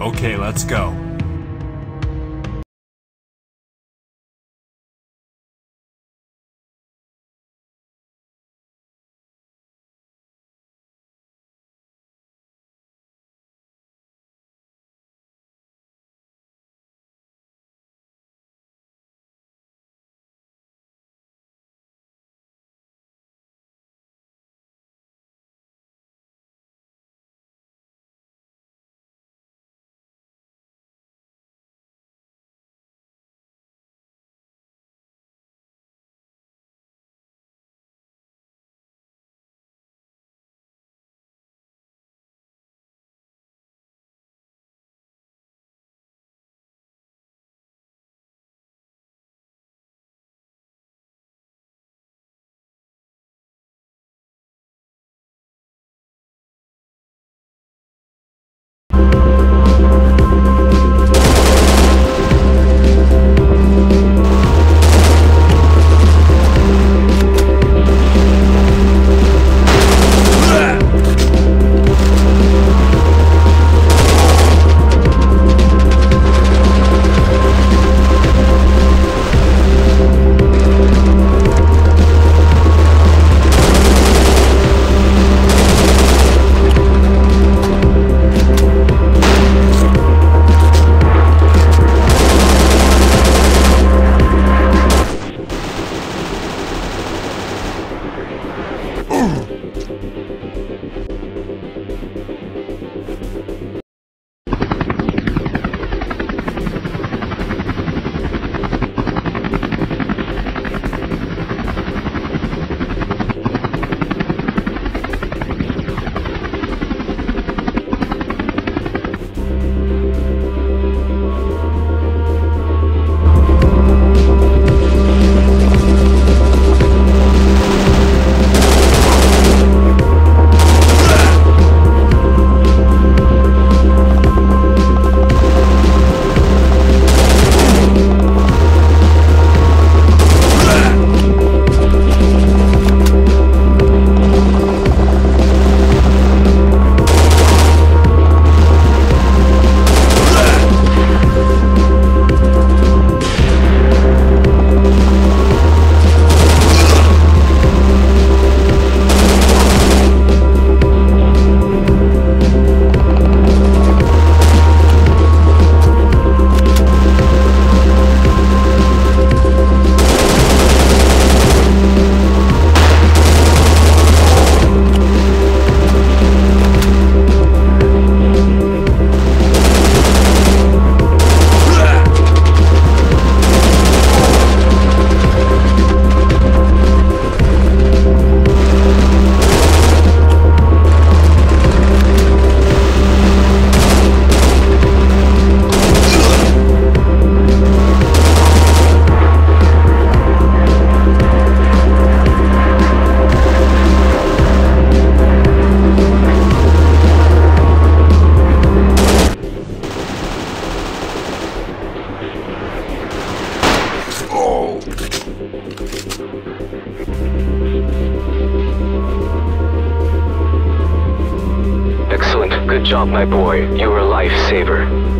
Okay, let's go. Excellent. Good job, my boy. You were a lifesaver.